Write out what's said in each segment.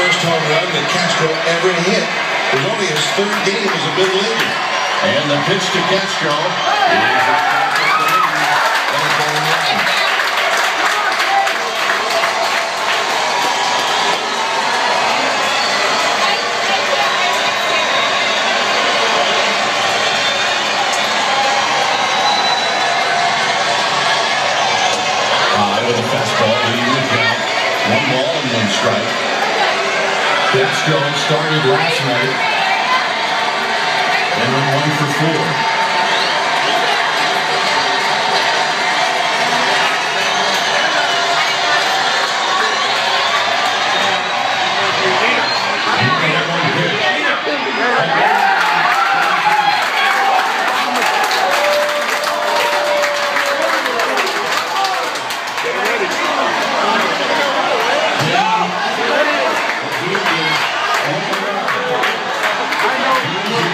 first home run that Castro ever hit. It was only his third game as a big leaguer. And the pitch to Castro with a fastball, leading the count. One ball and one strike. Castro started last night. And went one for four.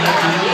On the